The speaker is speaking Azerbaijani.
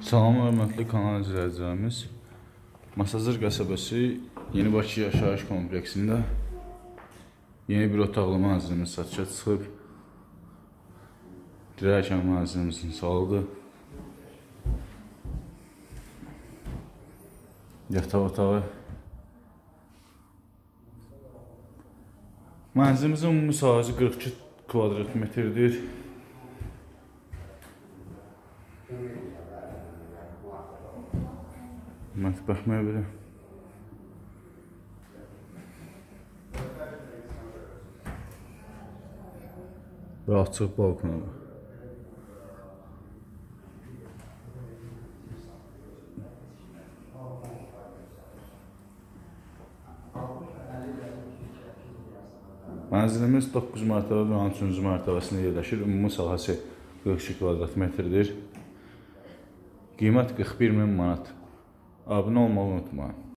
Salam hörmətli kanal izləyicilərimiz. Masazır qəsəbəsi Yeni Bakı yaşayış kompleksində yeni bir otaqlı mənzilimiz satışa çıxıb. Dirəkən mənzilimizin salıdır. Yataq otağı. Mənzilimizin ümumi sahəsi 42 kvadrat metrdir. Mətbəx mebeli. Və açıq balkonu var. Mənzilimiz 9 mərtəbə və 13-cü mərtəbəsində yerləşir. Ümumi sahəsi 42 kvadrat metrdir. Qiymət 41 min manat. Abunə olmağı unutmayın.